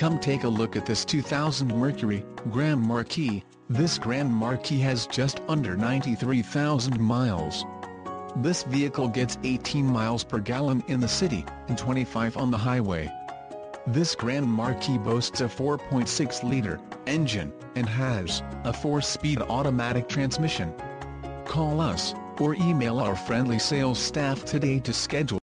Come take a look at this 2000 Mercury Grand Marquis. This Grand Marquis has just under 93,000 miles. This vehicle gets 18 miles per gallon in the city, and 25 on the highway. This Grand Marquis boasts a 4.6-liter engine, and has a 4-speed automatic transmission. Call us, or email our friendly sales staff today to schedule